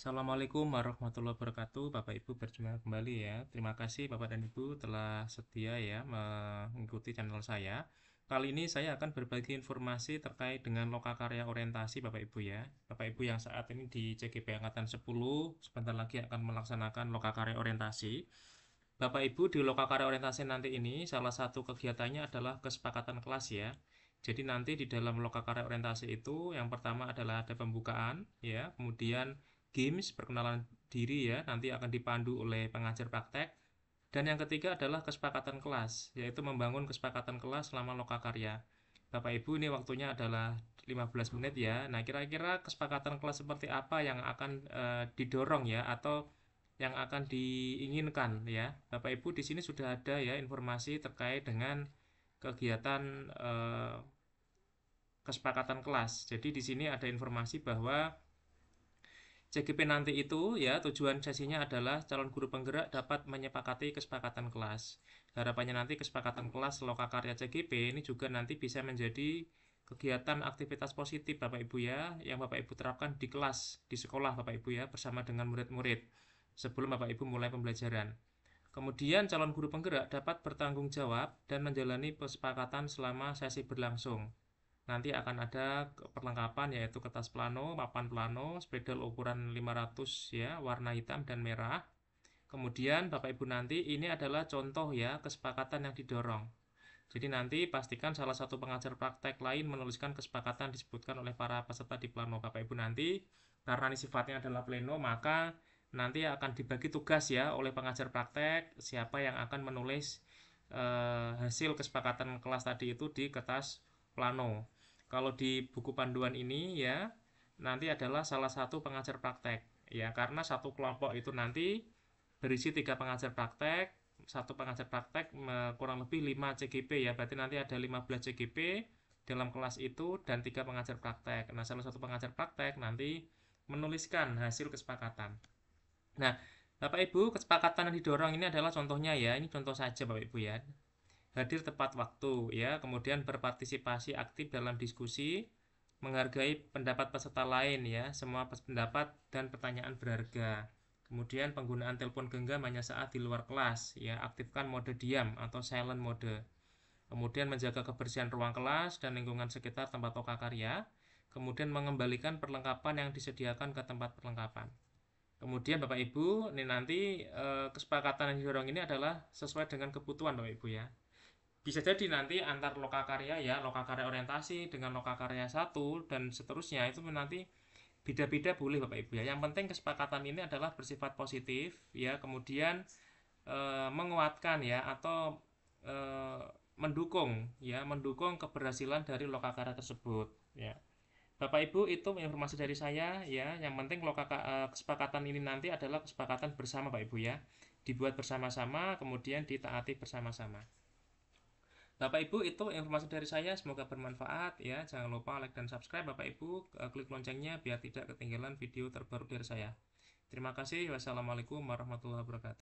Assalamualaikum warahmatullahi wabarakatuh. Bapak Ibu berjumpa kembali ya. Terima kasih Bapak dan Ibu telah setia ya mengikuti channel saya. Kali ini saya akan berbagi informasi terkait dengan lokakarya orientasi Bapak Ibu ya. Bapak Ibu yang saat ini di CGP Angkatan 10 Sebentar lagi akan melaksanakan lokakarya orientasi. Bapak Ibu di lokakarya orientasi nanti ini Salah satu kegiatannya adalah kesepakatan kelas ya. Jadi nanti di dalam lokakarya orientasi itu yang pertama adalah ada pembukaan ya, kemudian games perkenalan diri ya nanti akan dipandu oleh pengajar praktek. Dan yang ketiga adalah kesepakatan kelas yaitu membangun kesepakatan kelas selama lokakarya Bapak Ibu ini waktunya adalah 15 menit ya. Nah kira-kira kesepakatan kelas seperti apa yang akan e, didorong ya atau yang akan diinginkan ya? Bapak Ibu di sini sudah ada ya informasi terkait dengan kegiatan e, kesepakatan kelas. Jadi di sini ada informasi bahwa CGP nanti itu ya tujuan sesinya adalah calon guru penggerak dapat menyepakati kesepakatan kelas. Harapannya nanti kesepakatan kelas loka karya CGP ini juga nanti bisa menjadi kegiatan aktivitas positif Bapak Ibu ya yang Bapak Ibu terapkan di kelas, di sekolah Bapak Ibu ya bersama dengan murid-murid sebelum Bapak Ibu mulai pembelajaran. Kemudian calon guru penggerak dapat bertanggung jawab dan menjalani kesepakatan selama sesi berlangsung nanti akan ada perlengkapan yaitu kertas plano, papan plano, spedal ukuran 500 ya, warna hitam dan merah. Kemudian Bapak Ibu nanti ini adalah contoh ya kesepakatan yang didorong. Jadi nanti pastikan salah satu pengajar praktek lain menuliskan kesepakatan disebutkan oleh para peserta di plano Bapak Ibu nanti. Karena ini sifatnya adalah pleno, maka nanti akan dibagi tugas ya oleh pengajar praktek siapa yang akan menulis eh, hasil kesepakatan kelas tadi itu di kertas plano. Kalau di buku panduan ini ya nanti adalah salah satu pengajar praktek ya. Karena satu kelompok itu nanti berisi tiga pengajar praktek satu pengajar praktek kurang lebih 5 CGP ya. Berarti nanti ada 15 CGP dalam kelas itu dan tiga pengajar praktek. Nah salah satu pengajar praktek nanti menuliskan hasil kesepakatan. Nah Bapak Ibu kesepakatan yang didorong ini adalah contohnya ya. Ini contoh saja Bapak Ibu ya hadir tepat waktu ya, kemudian berpartisipasi aktif dalam diskusi, menghargai pendapat peserta lain ya, semua pendapat dan pertanyaan berharga. Kemudian penggunaan telepon genggam hanya saat di luar kelas ya, aktifkan mode diam atau silent mode. Kemudian menjaga kebersihan ruang kelas dan lingkungan sekitar tempat loka karya. Kemudian mengembalikan perlengkapan yang disediakan ke tempat perlengkapan. Kemudian Bapak Ibu, ini nanti eh, kesepakatan yang didorong ini adalah sesuai dengan kebutuhan Bapak Ibu ya bisa jadi nanti antar loka karya ya loka karya orientasi dengan loka karya satu dan seterusnya itu nanti beda-beda boleh bapak ibu ya. Yang penting kesepakatan ini adalah bersifat positif ya kemudian e, menguatkan ya atau e, mendukung ya mendukung keberhasilan dari loka karya tersebut ya. Bapak ibu itu informasi dari saya ya. Yang penting loka e, kesepakatan ini nanti adalah kesepakatan bersama bapak ibu ya. Dibuat bersama-sama kemudian ditaati bersama-sama Bapak Ibu itu informasi dari saya. Semoga bermanfaat ya. Jangan lupa like dan subscribe Bapak Ibu. Klik loncengnya biar tidak ketinggalan video terbaru dari saya. Terima kasih. Wassalamualaikum warahmatullahi wabarakatuh